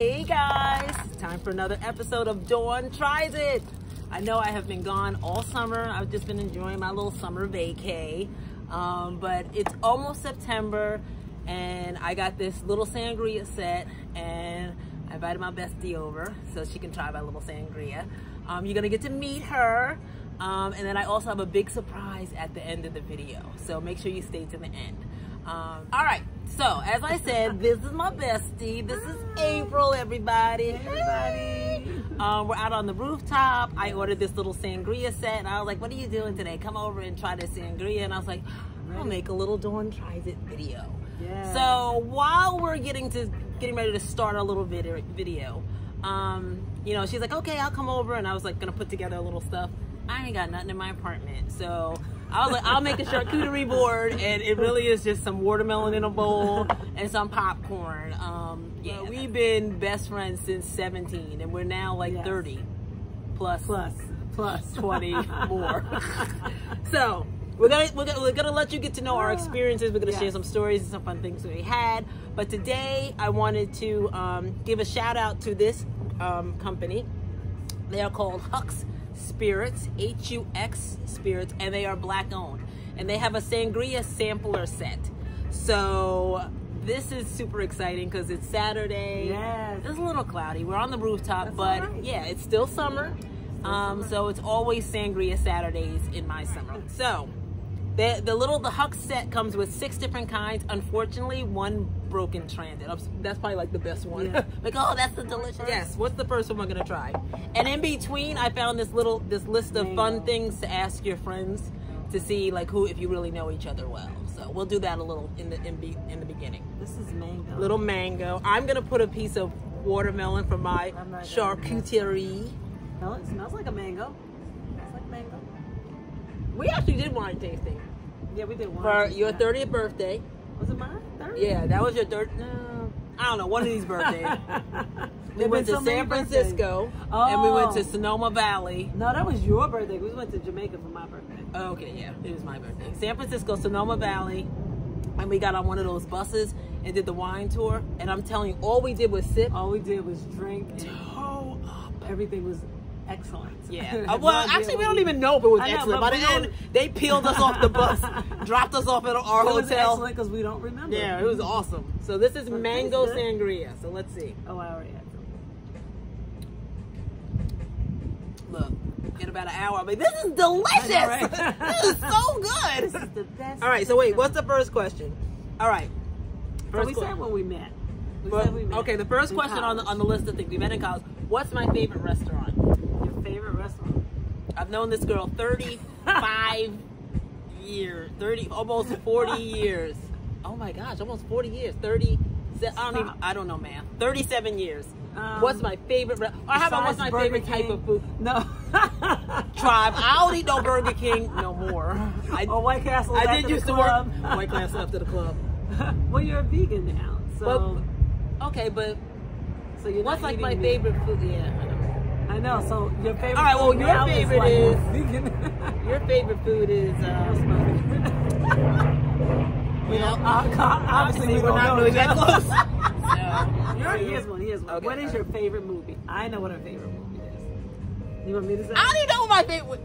Hey guys, time for another episode of Dawn Tries It. I know I have been gone all summer. I've just been enjoying my little summer vacay. Um, but it's almost September and I got this little sangria set and I invited my bestie over so she can try my little sangria. Um, you're gonna get to meet her. Um, and then I also have a big surprise at the end of the video. So make sure you stay to the end. Um, all right, so as I said, this is my bestie. This is April, everybody. Everybody. Um, we're out on the rooftop. I ordered this little sangria set, and I was like, "What are you doing today? Come over and try this sangria." And I was like, "I'll make a little Dawn tries it video." Yeah. So while we're getting to getting ready to start our little video, video, um, you know, she's like, "Okay, I'll come over," and I was like, gonna put together a little stuff. I ain't got nothing in my apartment, so I was like, I'll make a charcuterie board, and it really is just some watermelon in a bowl and some popcorn. Um, yeah, we've been best friends since 17, and we're now like Yes. 30 plus plus plus 20 more. so we're gonna, we're gonna we're gonna let you get to know our experiences. We're gonna share some stories and some fun things that we had. But today I wanted to um, give a shout out to this um, company. They are called Hux Spirits, H U X Spirits, and they are black owned. And they have a sangria sampler set. So this is super exciting because it's Saturday. Yes. It's a little cloudy. We're on the rooftop, That's but right. yeah, it's still summer. Um, so it's always sangria Saturdays in my summer. So the the little the Hux set comes with six different kinds. Unfortunately, one broken transit. That's probably like the best one. Yeah. like oh, that's the delicious. Yes. What's the first one we're gonna try? And in between, I found this little this list of fun things to ask your friends to see like who if you really know each other well. So we'll do that a little in the in, be, in the beginning. This is mango. Little mango. I'm gonna put a piece of watermelon for my I'm not gonna- charcuterie. No, it smells like a mango. Smells like mango. We actually did wine tasting Yeah, we did one. for your 30th birthday. Was it mine? Third? Yeah, that was your third. No, I don't know. One of these birthdays. we went to so San. Francisco and we went to Oh. Sonoma Valley. No, that was your birthday. We went to Jamaica for my birthday. Oh, okay, yeah, it was my birthday. San Francisco, Sonoma Valley, and we got on one of those buses and did the wine tour. And I'm telling you, all we did was sip. All we did was drink and Toe up. everything was excellent. Yeah. I Uh, well, had no idea actually, we don't even know if it was know, excellent. but By the end, they peeled us off the bus, dropped us off at our It was hotel. excellent because we don't remember. Yeah, it was awesome. So this is it mango sangria. So let's see. Oh, I already had some. Look, in about an hour, I'll be, this is delicious. Know, right? this is so good. This is the best. All right, so wait, what's the first question? All right. So First we que- said when we met. We Well, said we met. okay, the first question on the, on the list of things we met in college. What's my favorite restaurant? Your favorite restaurant? I've known this girl 35 years, 30, almost 40 years. Oh my gosh, almost 40 years. 30, se- I don't even, I don't know, man. 37 years. Um, what's my favorite, or how about what's my Burger favorite type of food? No. Tribe. I don't eat no Burger King no more. I, White Castle. I did used to club. work White Class after the club. well, you're a vegan now, so Well, Okay, but so you're what's like my meat. favorite food? Yeah, I know. So your favorite. All right, well, your favorite like is- vegan. Your favorite food is, uh, we well, don't, uh, obviously, we we're don't really that close. So, here's one. Here's one. Okay, what is your favorite movie? I know what her favorite movie is. You want me to say? I don't even know what my favorite.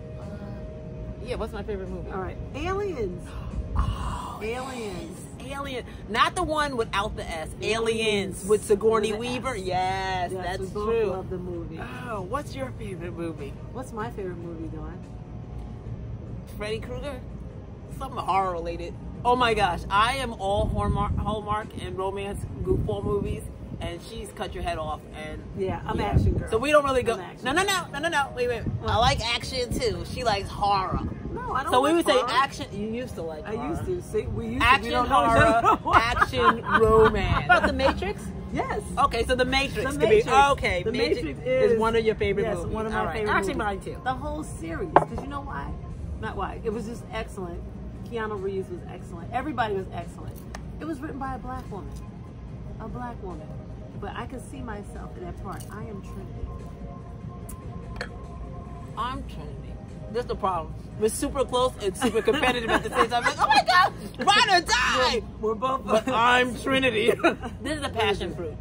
Yeah, what's my favorite movie? All right, Aliens. Oh, Aliens. Alien, not the one without the S. Aliens Aliens. with Sigourney With Weaver. S. Yes, that's we both true. love the movie. Oh, what's your favorite movie? What's my favorite movie, Dawn? Freddy Krueger? Something horror related. Oh my gosh, I am all Hallmark, Hallmark and romance goofball movies, and she's cut your head off. And Yeah, I'm action girl. So we don't really go. Action. No, no, no, no, no, no. Wait, wait. I like action too. She likes horror. No, I don't. So we like would say action. You used to like. I horror. used to. See, we used to. We Action don't know each other horror, action romance. About the Matrix? Yes. Okay, so the Matrix The Matrix. be okay. The Matrix is- one of your favorite yes, movies. one of my All right. favorite Actually, movies. mine too. The whole series, because you know why? Not why. It was just excellent. Keanu Reeves was excellent. Everybody was excellent. It was written by a black woman. A black woman. But I could see myself in that part. I am Trinity. I'm Trinity. That's the problem. We're super close and super competitive at the same time. Like, oh my god, ride or die. We're both. But I'm Trinity. this is a passion fruit.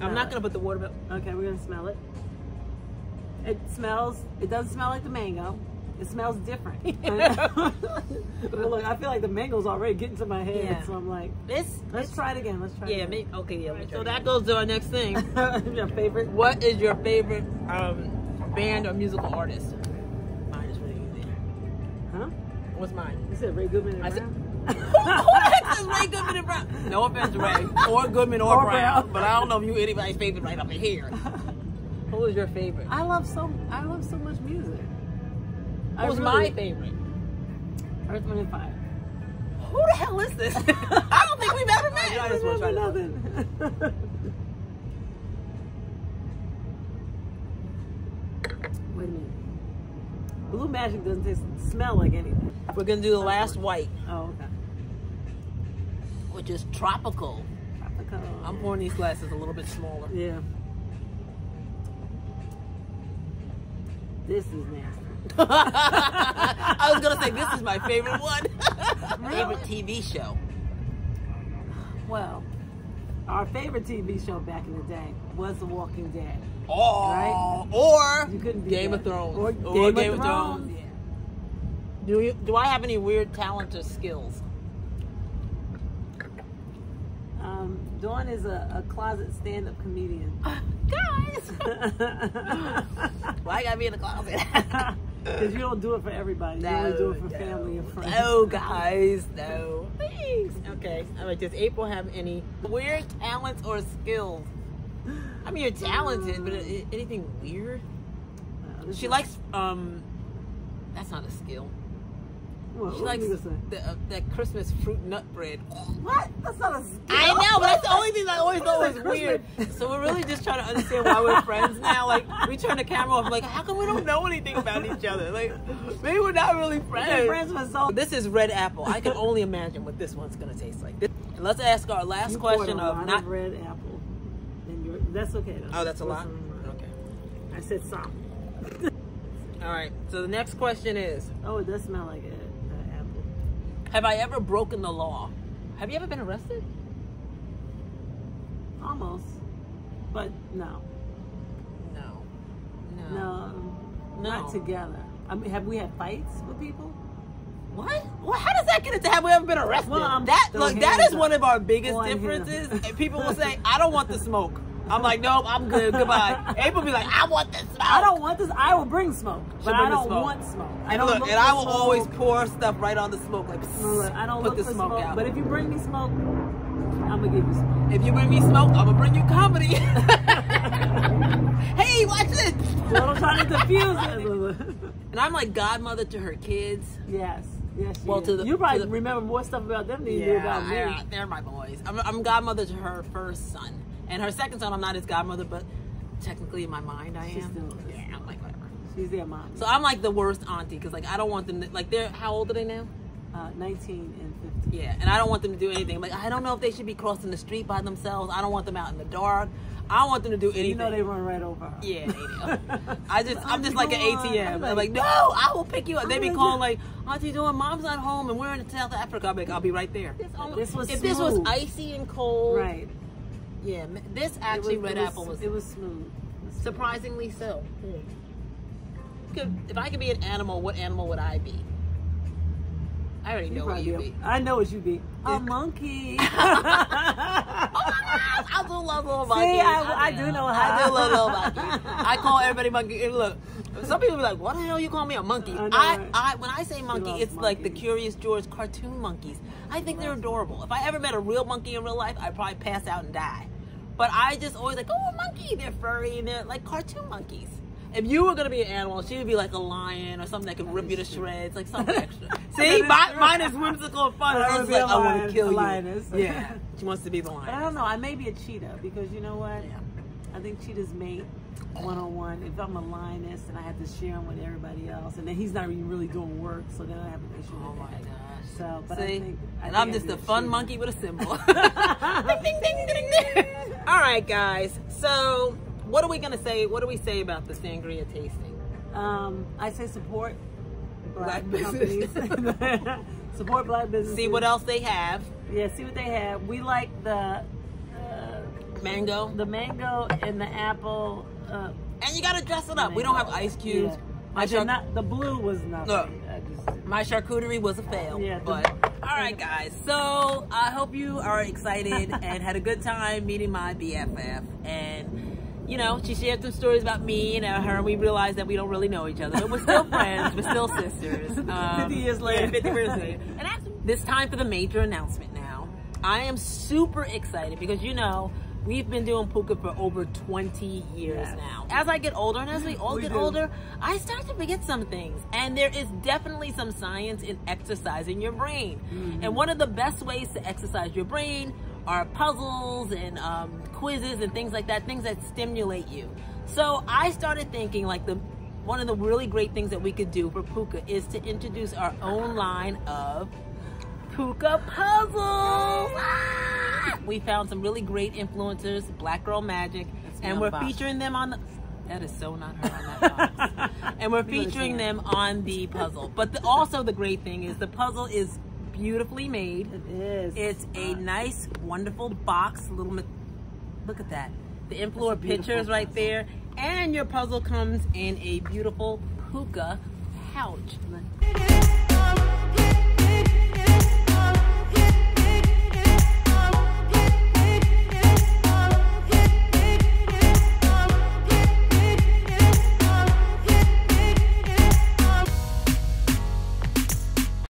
I'm not it. gonna put the watermelon. Okay, we're gonna smell it. It smells. It doesn't smell like the mango. It smells different. look, I feel like the mango's already getting to my head, Yeah. so I'm like, This. let's try it again. Let's try. Yeah. it Maybe, okay. Yeah. So that goes to our next thing. Your favorite? What is your favorite um, band or musical artist? What's mine? You said Ray Goodman and I said- Brown. Who the heck is Ray Goodman and Brown? No offense, Ray, or Goodman or, Or Brown, Brown. but I don't know if you anybody's favorite right up in here. Who is your favorite? I love so. I love so much music. I Who's really- my favorite? Earth, Wind, and Fire. Who the hell is this? I don't think we've ever met. I just want to try Never to. nothing. Wait a minute. Blue Magic doesn't taste, smell like anything. We're gonna do the last white, Oh, okay. which is tropical. Tropical. I'm pouring these glasses a little bit smaller. Yeah. This is nasty. I was gonna say this is my favorite one. favorite TV show. Well, our favorite TV show back in the day was The Walking Dead. Oh, Right? or You couldn't beat Game of Thrones. Or Or Game, of Thrones. Yeah. Do you? Do I have any weird talent or skills? Um, Dawn is a, a closet stand-up comedian. Guys, why I gotta be in the closet? Because you don't do it for everybody. You only do it for family and friends. No, guys, no. Thanks. Okay. All right. Does April have any weird talents or skills? I mean, you're talented, but anything weird? Uh, She likes um. That's not a skill. What, She what likes you gonna say? the, uh, that Christmas fruit nut bread. What? That's not a skill. I know, but that's the only thing I always thought was weird. So we're really just trying to understand why we're friends now. Like we turn the camera off, like how come we don't know anything about each other? Like maybe we're not really friends. friends for so This is red apple. I can only imagine what this one's gonna taste like. This- and let's ask our last You question a of lot not. red apple. And you're, that's okay though. Oh, that's a lot. Okay. I said some. All right. So the next question is: Oh, it does smell like apple. Have I ever broken the law? Have you ever been arrested? Almost, but no, No. no, No. not together. I mean, have we had fights with people? What? Well, how does that get into have we ever been arrested? Well, that look, that is up. one of our biggest differences. And people will say, "I don't want the smoke." I'm like, "Nope, I'm good. Goodbye." April be like, "I want this smoke." I don't want this. I will bring smoke, but I don't smoke. want smoke. I And don't look, look and I will smoke. always pour stuff right on the smoke, like look, I don't put the smoke, smoke. out. But if you bring me smoke, I'm gonna give you smoke. if you bring me smoke, I'm gonna bring you comedy. hey, watch this. Well, I'm trying to diffuse it. And I'm like godmother to her kids. yes, yes. Well, to the- you probably the- remember more stuff about them than you do about me. I- they're my boys. I'm, I'm godmother to her first son, and her second son. I'm not his godmother, but technically in my mind, I She am. still. Yeah, I'm like whatever. She's their mom. So I'm like the worst auntie because like I don't want them to like they're how old are they now? Uh, 19 and 15. Yeah, and I don't want them to do anything. Like I don't know if they should be crossing the street by themselves. I don't want them out in the dark. I don't want them to do anything. You know they run right over her. Yeah. I just, I'm just like an ATM. I'm like, no, I will pick you up. They be calling like, Auntie doing, mom's not home, and we're in South Africa. I'll be, like, I'll be right there. This was if this was icy and cold, Right. Yeah, this actually was- red was, apple was It was smooth. It was surprisingly so. Could, if I could be an animal, what animal would I be? I already You know what you'd be- be. I know what you be. Yeah. A monkey. Oh I do love little monkeys. See, I, I do know how. I do love little monkeys. I call everybody monkey. And look, some people be like, "What the hell you call me a monkey?" I I, when I say monkey, it's like the. Curious George cartoon monkeys. I think they're adorable. If I ever met a real monkey in real life, I'd probably pass out and die. But I just always like, oh, a monkey. They're furry and they're like cartoon monkeys. If you were gonna be an animal, she would be like a lion or something that could rip you to shreds, like something extra. See, is mine, is whimsical and fun. I Hers would is be like, I want to kill you. lioness. Yeah, she wants to be the But I don't know. I may be a cheetah because you know what? Yeah. I think cheetahs mate one on one. If I'm a lioness and I have to share them with everybody else, and then he's not even really doing work, so then I have an issue Oh with my that. gosh. So, but See? I think, I and I'm just a fun monkey with a symbol. ding, ding, ding, ding. All right, guys. So, what are we gonna say? What do we say about the sangria tasting? Um, I say support black, Black companies. support black businesses. See what else they have. Yeah, see what they have. We like the uh, mango. The mango and the apple. Uh, And you gotta dress it up. We don't have ice cubes. Yeah. My, I did not, the blue was nothing. Look. My charcuterie was a fail. Yeah, But all right, guys. So I hope you are excited and had a good time meeting my BFF. And you know, she shared some stories about me and her, and we realized that we don't really know each other, but we're still friends. We're still sisters. Um, 50 years later. 50 years later. And actually, this time for the major announcement now. I am super excited because you know. We've been doing Pooka for over 20 years Yes. now. As I get older, and as we all We get do. older, I start to forget some things. And there is definitely some science in exercising your brain. Mm-hmm. And one of the best ways to exercise your brain are puzzles and um, quizzes and things like that, things that stimulate you. So I started thinking like the one of the really great things that we could do for Pooka is to introduce our own line of Pooka puzzles. Ah! We found some really great influencers, Black Girl Magic, That's and we're box. featuring them on the. That is so not her on that box. and we're featuring them on the puzzle. But the, also the great thing is the puzzle is beautifully made. it is. It's a nice, wonderful box. Little, look at that. The infloor That's a beautiful pictures right puzzle. there, and your puzzle comes in a beautiful Pooka pouch.